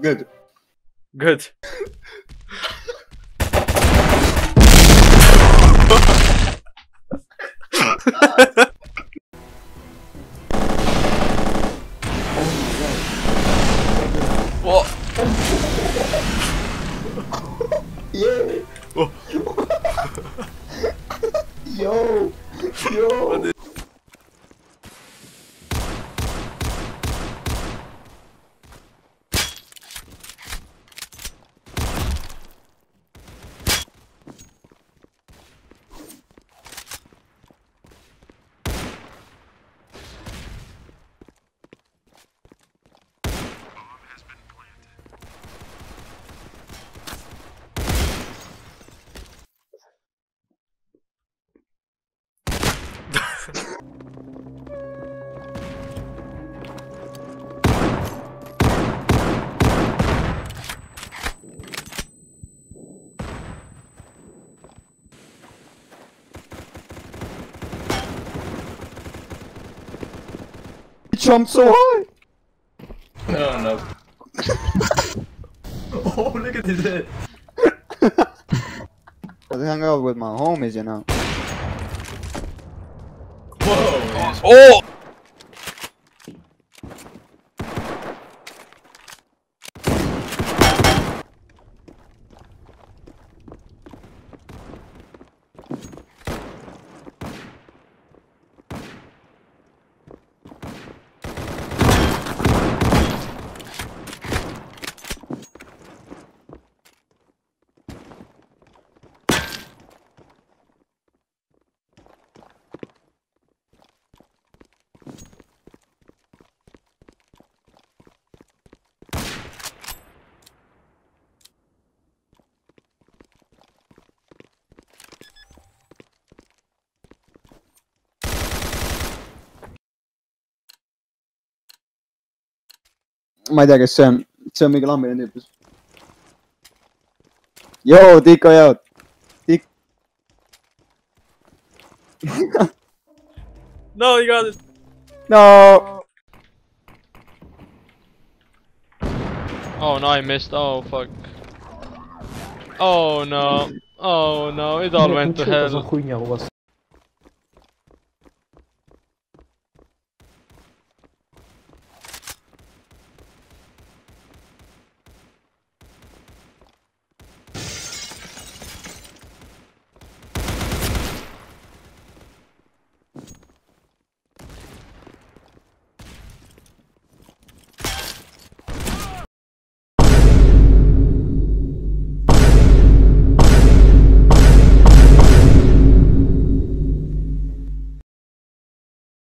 Good. Good. What? Yeah. Yo. Yo. Jumped so high. No, no. oh, look at this head. I hang out with my homies, you know. Whoa. Oh! ma ei tea, kes see on, see on mingi lambine tüüp. joo, Tiiko Jaot. Tik- no, you got it. No. Oh no, I missed. Oh fuck. Oh no. Oh no, it all went to hell.